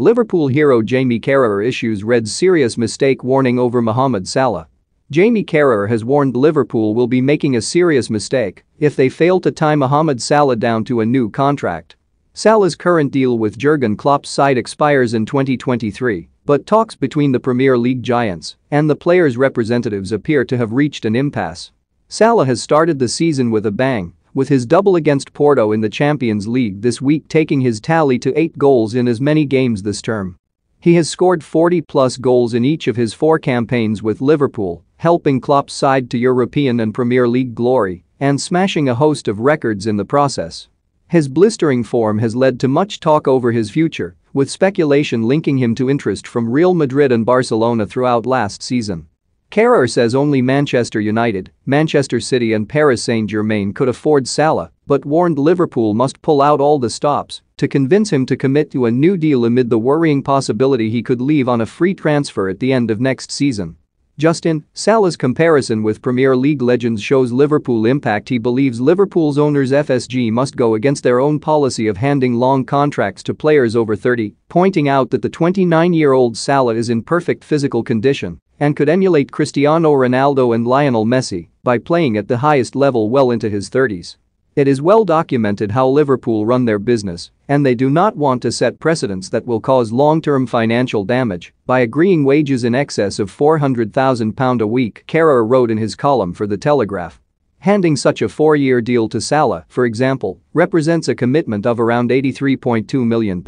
Liverpool hero Jamie Carragher issues Reds serious mistake warning over Mohamed Salah. Jamie Carragher has warned Liverpool will be making a serious mistake if they fail to tie Mohamed Salah down to a new contract. Salah's current deal with Jurgen Klopp's side expires in 2023, but talks between the Premier League giants and the players' representatives appear to have reached an impasse. Salah has started the season with a bang with his double against Porto in the Champions League this week taking his tally to 8 goals in as many games this term. He has scored 40-plus goals in each of his four campaigns with Liverpool, helping Klopp's side to European and Premier League glory and smashing a host of records in the process. His blistering form has led to much talk over his future, with speculation linking him to interest from Real Madrid and Barcelona throughout last season. Carragher says only Manchester United, Manchester City and Paris Saint-Germain could afford Salah, but warned Liverpool must pull out all the stops to convince him to commit to a new deal amid the worrying possibility he could leave on a free transfer at the end of next season. Justin, Salah's comparison with Premier League legends shows Liverpool impact he believes Liverpool's owners FSG must go against their own policy of handing long contracts to players over 30, pointing out that the 29-year-old Salah is in perfect physical condition and could emulate Cristiano Ronaldo and Lionel Messi by playing at the highest level well into his 30s. It is well documented how Liverpool run their business, and they do not want to set precedents that will cause long-term financial damage by agreeing wages in excess of £400,000 a week, Carragher wrote in his column for The Telegraph. Handing such a four-year deal to Salah, for example, represents a commitment of around £83.2 million.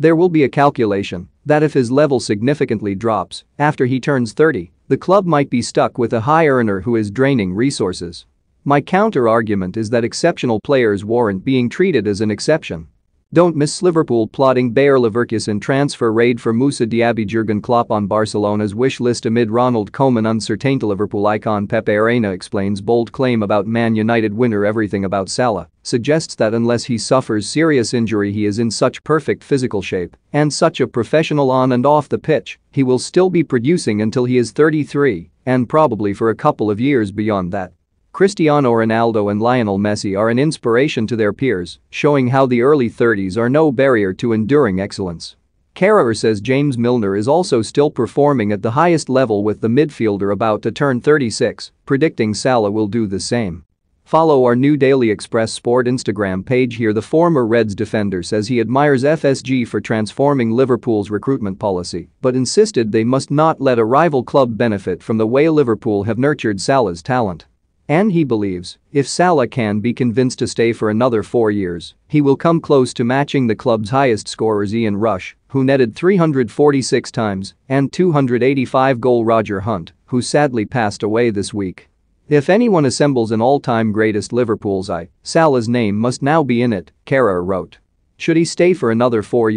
There will be a calculation that if his level significantly drops after he turns 30, the club might be stuck with a high earner who is draining resources. My counter-argument is that exceptional players warrant being treated as an exception. Don't miss Liverpool plotting Bayer Leverkusen transfer raid for Moussa Diaby Jurgen Klopp on Barcelona's wish list amid Ronald Koeman uncertain to Liverpool icon Pepe Reina explains bold claim about Man United winner everything about Salah, suggests that unless he suffers serious injury he is in such perfect physical shape and such a professional on and off the pitch, he will still be producing until he is 33 and probably for a couple of years beyond that. Cristiano Ronaldo and Lionel Messi are an inspiration to their peers, showing how the early 30s are no barrier to enduring excellence. Carragher says James Milner is also still performing at the highest level with the midfielder about to turn 36, predicting Salah will do the same. Follow our new Daily Express Sport Instagram page here the former Reds defender says he admires FSG for transforming Liverpool's recruitment policy but insisted they must not let a rival club benefit from the way Liverpool have nurtured Salah's talent. And he believes, if Salah can be convinced to stay for another four years, he will come close to matching the club's highest scorers Ian Rush, who netted 346 times, and 285 goal Roger Hunt, who sadly passed away this week. If anyone assembles an all-time greatest Liverpool's eye, Salah's name must now be in it, Carragher wrote. Should he stay for another four